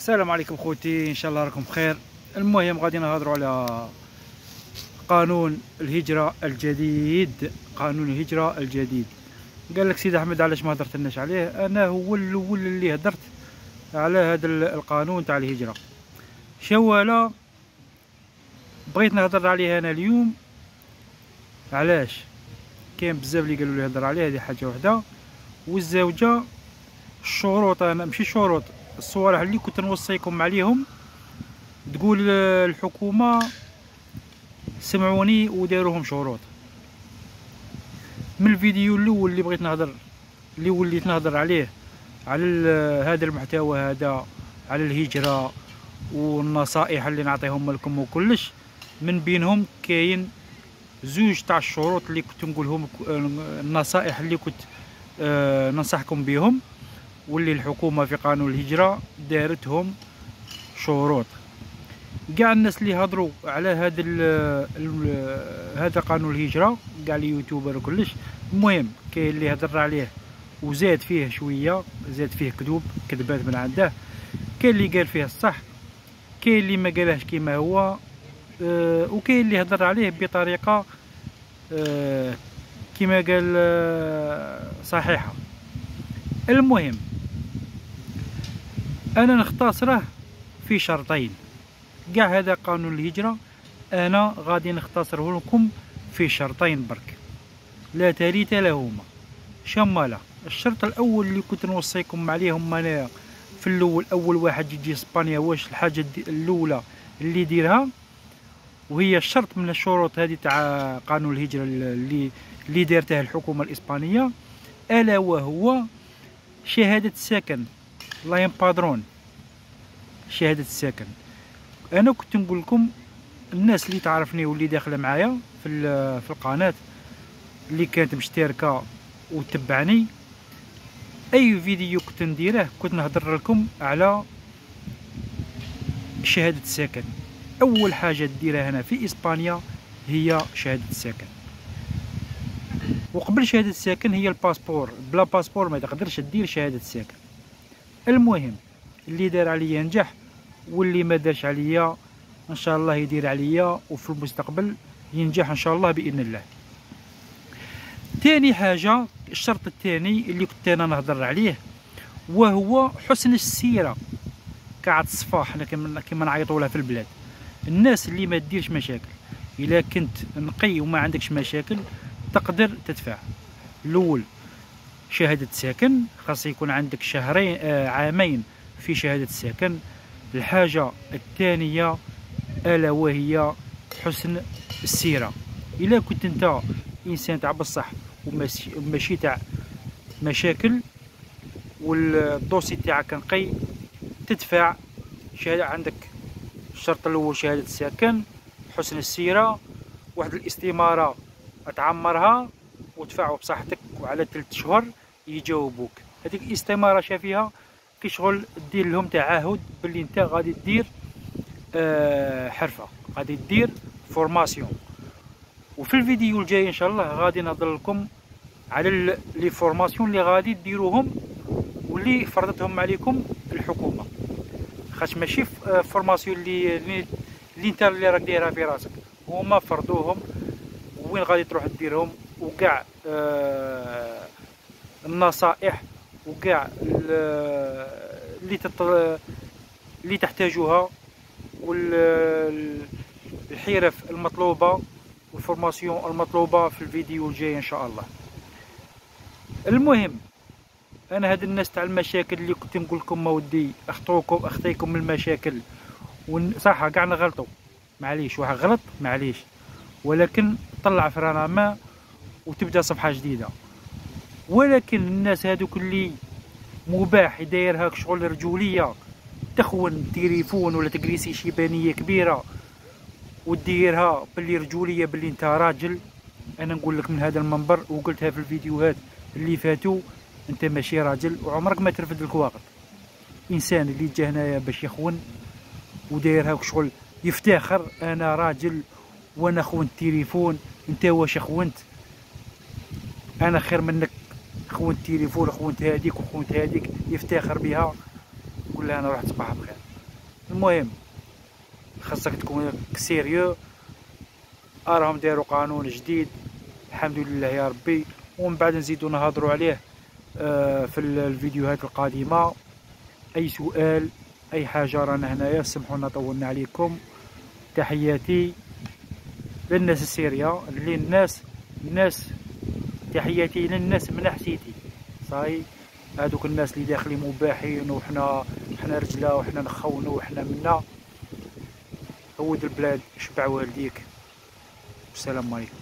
السلام عليكم خوتي إن شاء الله راكم بخير. المهم غادي نهضروا على قانون الهجرة الجديد قانون الهجرة الجديد. قال لك سيدي أحمد علاش ما هضرتلناش عليه؟ أنا هو الأول اللي هدرت على هذا القانون تاع الهجرة. شوالا بغيت نهضر عليه أنا اليوم. علاش؟ كاين بزاف اللي قالوا لي هضر عليه هذه حاجة وحدة. والزوجة الشروط أنا ماشي شروط. الصوالح اللي كنت نوصيكم عليهم. تقول الحكومة سمعوني وداروهم شروط من الفيديو الأول اللي بغيت نهضر اللي وليت نهضر عليه على هذا المحتوى هذا على الهجرة والنصائح اللي نعطيهم لكم وكلش. من بينهم كاين زوج تاع الشروط اللي كنت نقولهم النصائح اللي كنت آه ننصحكم بهم واللي الحكومة في قانون الهجرة دارتهم شروط كاع الناس اللي هضروا على هذا هذا قانون الهجرة كاع اليوتيوبر وكلش المهم كاين اللي هضر عليه وزاد فيه شوية زاد فيه كذوب كذبات من عنده. كاين اللي قال فيه الصح كاين اللي ما قالهش كيما هو أه وكاين اللي هضر عليه بطريقة أه كما قال أه صحيحة. المهم أنا نختصره في شرطين. كاع هذا قانون الهجرة أنا غادي نختصره لكم في شرطين برك. لا ثالث لهما شمالا الشرط الأول اللي كنت نوصيكم عليهم انايا في الأول أول واحد يجي إسبانيا واش الحاجة الأولى اللي يديرها؟ وهي الشرط من الشروط هذه تاع قانون الهجرة اللي اللي دارتها الحكومة الإسبانية. ألا وهو شهادة السكن لاين بادرون شهادة السكن أنا كنت نقول لكم الناس اللي تعرفني واللي داخلة معايا في في القناة اللي كانت مشتركة وتبعني أي فيديو كنت نديره كنت نهضر لكم على شهادة السكن أول حاجة ديرها هنا في إسبانيا هي شهادة السكن وقبل شهادة السكن هي ال passeport. بلا passeport ما تقدرش دير شهادة السكن المهم اللي دار عليا نجح واللي ما دارش عليا إن شاء الله يدير عليا وفي المستقبل ينجح إن شاء الله بإذن الله. تاني حاجة الشرط الثاني اللي كنت أنا نهضر عليه وهو حسن السيرة. كعد الصفاح كما نعيطوا لها في البلاد. الناس اللي ما ديرش مشاكل إلا كنت نقي وما عندكش مشاكل تقدر تدفع. الأول شهادة سكن خاص يكون عندك شهرين آه عامين في شهادة السكن الحاجة الثانية ألا وهي حسن السيرة. إلا كنت أنت إنسان تاع بصح وماشي تاع مشاكل والدوسي تاعك نقي تدفع شهادة. عندك الشرط الأول شهادة السكن حسن السيرة واحد الاستمارة تعمرها وتدفعوا بصحتك وعلى ثلاث شهور يجاوبوك. هذيك الاستمارة شافيها كي شغل دير لهم تعهد باللي انت غادي دير آه حرفة. غادي دير formation. وفي الفيديو الجاي إن شاء الله غادي نهضر لكم على les formations اللي غادي ديروهم واللي فرضتهم عليكم الحكومة. خاطش ماشي formation اللي اللي انت اللي راك دايرها في راسك. هما فرضوهم وين غادي تروح ديرهم وكاع آه النصائح وكاع اللي تط... اللي تحتاجوها والحرف المطلوبة والفورماسيون المطلوبة في الفيديو الجاي إن شاء الله. المهم أنا هاد الناس تاع المشاكل اللي كنت نقول لكم ودي أخطوكم أخطيكم من المشاكل صح كاع نغلطوا. معليش واحد غلط؟ معليش. ولكن طلع فرانا ما وتبدا صفحه جديده. ولكن الناس هذوك اللي مباح دايرها شغل رجوليه تخون تليفون ولا تقريسي شي بانيه كبيره وديرها باللي رجوليه باللي انت راجل. أنا نقول لك من هذا المنبر وقلتها في الفيديوهات اللي فاتوا أنت ماشي راجل وعمرك ما ترفد الكواقط إنسان اللي جا هنايا باش يخون ودايرها شغل يفتخر أنا راجل وأنا خونت تليفون أنت واش خونت أنا خير منك. خونت تليفون خونت هذيك وخونت هذيك يفتخر بها. نقول لها أنا رحت صباح بخير. المهم خاصك تكون سيريو. راهم داروا قانون جديد. الحمد لله يا ربي. ومن بعد نزيدو نهضروا عليه آه، في الفيديوهات القادمة. أي سؤال أي حاجة رانا هنايا سمحونا طولنا عليكم. تحياتي للناس السيريا للناس الناس تحياتي للناس من حسيتي. صاي هادوك الناس اللي داخلين مباحين وحنا حنا رجله وحنا نخونو وحنا منا. عود البلاد شبع والديك. السلام عليكم.